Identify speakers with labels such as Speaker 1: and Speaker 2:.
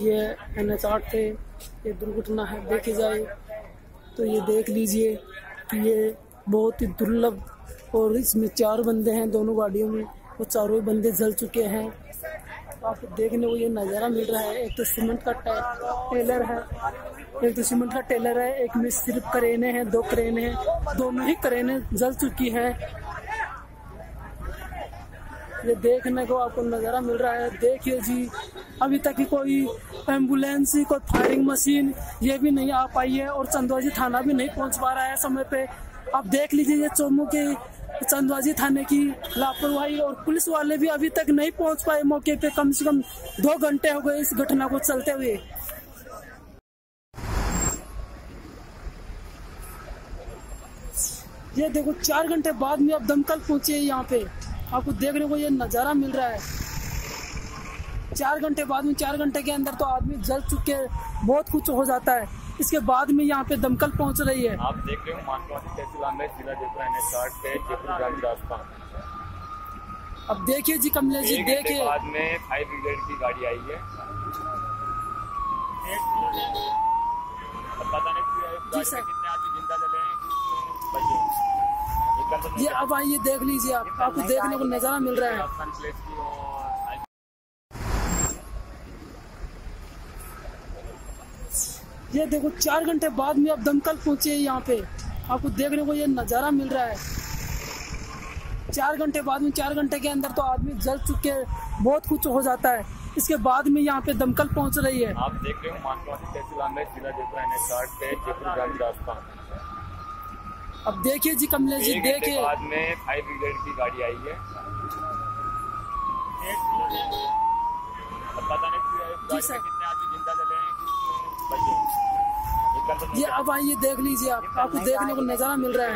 Speaker 1: ये N H आठ पे ये दुर्घटना है, देखी जाए तो ये देख लीजिए कि ये बहुत ही दुर्लभ और इसमें चार बंदे हैं दोनों गाड़ियों में वो चारों ही बंदे जल चुके हैं। आपको देखने को ये नज़ारा मिल रहा है, एक तो सीमेंट का टेलर है एक तो सीमेंट का टेलर है, एक में सिर्फ़ करेने हैं, दो करेने हैं दोनों ही करेने जल चुकी है। ये देखने को आपको नज़ारा मिल रहा है, देखिए जी, अभी तक कोई एंबुलेंस, कोई फायरिंग मशीन ये भी नहीं आ पाई है और चंदवाजी थाना भी नहीं पहुँच पा रहा है समय पे। आप देख लीजिए ये चोमू के चंदवाजी थाने की लापरवाही और पुलिस वाले भी अभी तक नहीं पहुँच पाए मौके पे। कम से कम दो घंटे हो गए इस घटना को चलते हुए। ये देखो चार घंटे बाद में अब दमकल पहुँचे हैं यहाँ पे। आपको देखने को ये नज़ारा मिल रहा है। चार घंटे बाद में चार घंटे के अंदर तो आदमी जल चुके बहुत कुछ हो जाता है। इसके बाद में यहाँ पे दमकल पहुँच रही है।
Speaker 2: आप देख रहे हो मानवासी तहसील आमेर जिला जयपुर एन एच रास्ता।
Speaker 1: अब देखिए जी कमलेश जी देखिए।
Speaker 2: बाद में फायर ब्रिगेड की गाड़ी आई है। पता नहीं कि
Speaker 1: सर।
Speaker 2: कितने आदमी ज़िंदा जले हैं कितने बचे हैं। ये
Speaker 1: अब आइए देख लीजिए आप। आपको देखने को नज़ारा मिल रहा है। ये देखो, चार घंटे बाद में अब दमकल पहुँचे यहाँ पे। आपको देखने को ये नज़ारा मिल रहा है। चार घंटे बाद में, चार घंटे के अंदर तो आदमी जल चुके बहुत कुछ हो जाता है। इसके बाद में यहाँ पे दमकल पहुँच रही है।
Speaker 2: आप देख रहे हो मानवासी तहसील आमेर जिला जयपुर
Speaker 1: अब देखिए जी कमलेश जी देखिए
Speaker 2: बाद में फाइव ब्रिगेड की गाड़ी आई है पता नहीं। कितने आदमी ज़िंदा चले हैं। ये तो
Speaker 1: अब आइए देख लीजिए आप आपको देखने को नज़ारा मिल रहा है